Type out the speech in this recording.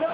Go.